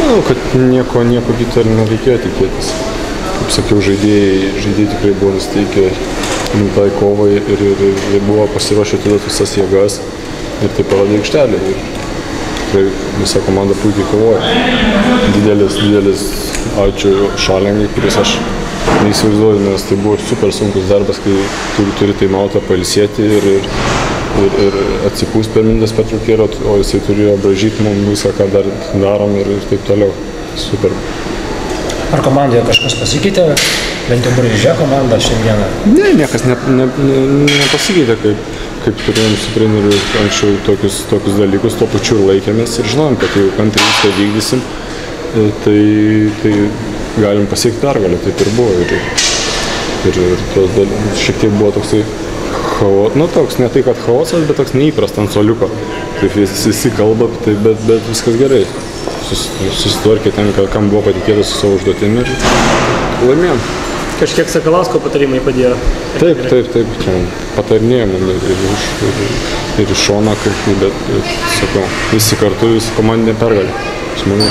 manau, kad nieko, nieko kito ir nereikėjo tikėtis. Kaip sakiau, žaidėjai, žaidėjai tikrai buvo nusteikę rimtai kovai ir, ir, ir, ir buvo pasiruošę atiduoti visas jėgas ir tai parodė aikštelė. Ir tikrai visa komanda puikiai kovoja. Didelis, didelis ačiū šalingai, kuris aš neįsivaizduoju, nes tai buvo super sunkus darbas, kai turi, turi taimautą pailsėti ir, ir, ir, ir atsipūs per mindas pertraukėlę, o jisai turėjo bražyti mums viską, ką dar darom ir, ir taip toliau. Super. Ar komandoje kažkas pasikeitė, bent jau braižė komanda šiandieną? Ne, niekas ne, ne, ne, nepasikeitė, kaip, kaip turėjom su treneriu anksčiau tokius, tokius dalykus, tuo pačiu ir laikėmės ir žinom, kad jeigu kantriai viską vykdysim, e, tai, tai galim pasiekti pergalę, taip ir buvo. Ir, ir, ir tos dalykus šiek tiek buvo toksai chaos, nu toks ne tai, kad chaosas, bet toks neįprastas ant soliuko. Taip visi, visi kalba, tai, bet, bet viskas gerai. Sus, susitvarkė ten, kam buvo patikėta su savo užduotimi ir laimėjom. Kažkiek Sakalausko patarimai padėjo. Taip, taip, taip, čia patarinėjom ir, ir, iš, ir, ir iš šono, kaip, bet, bet, sakau, visi kartu, visi komandinė pergalė. Manau.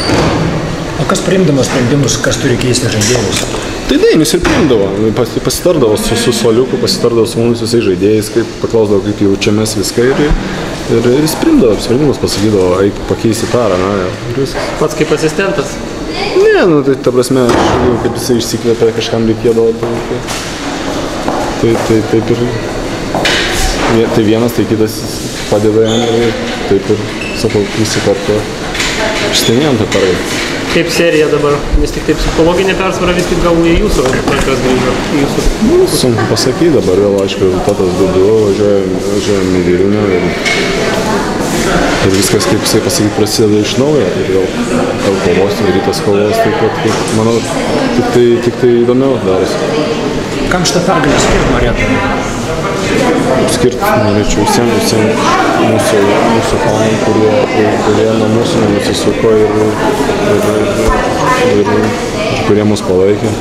O kas priimdamas sprendimus, kas turi keisti žaidėjus? Tai Dainis ir priimdavo, pas, pasitardavo su, su Soliuku, pasitardavo su mumis visais žaidėjais, kaip paklausdavo, kaip jaučiamės viską ir, ir, ir jis priimdavo sprendimus, pasakydavo, eik pakeisti tarą, na, ir viskas. Pats kaip asistentas. Ne, nu tai ta prasme, jau kaip jisai išsikvėpė, kažkam reikėdavo, tai, tai, tai taip ir, tai vienas, tai kitas padeda jam ir taip ir, sakau, visi kartu išstenėjom tą pergalę. Kaip serija dabar, vis tik taip psichologinė persvara vis tik gal į jūsų rankas grįžo. Jūsų. Nu, sunku pasakyti dabar, vėl aišku, rezultatas 2-2, važiuojam, važiuojam į Vilnių ir, ir viskas, kaip jisai pasakyti, prasideda iš naujo ir vėl, vėl kovos, ir rytas kovos, taip pat, kaip, manau, tik tai, tik tai įdomiau darosi. Kam šitą pergalę skirti norėtum? Skirti norėčiau visiems, visiems mūsų, mūsų fanai, kurie, kurie nuo mūsų nenusisuko ir, ir, ir, ir, kurie mus palaikė.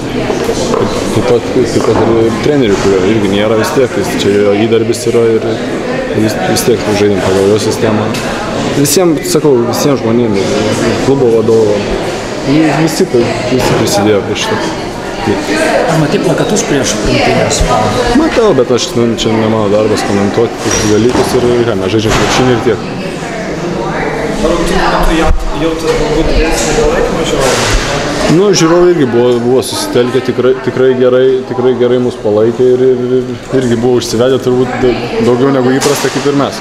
Taip pat, taip pat ir trenerių, kurio irgi nėra vis tiek, jis čia jo įdarbis yra ir vis, vis tiek žaidėm pagal jo sistemą. Visiems, sakau, visiems žmonėms, klubo vadovo, visi, tai- visi prisidėjo prie šito. Ar matai plakatus prieš rungtynės? Matau, bet aš nu, čia ne mano darbas komentuoti dalykus ir ką, mes žaidžiam krepšinį ir tiek. Nu, žiūrovai irgi buvo, buvo susitelkę, tikrai, tikrai, gerai, tikrai gerai mus palaikė ir, ir, ir irgi buvo užsivedę turbūt daugiau negu įprasta kaip ir mes.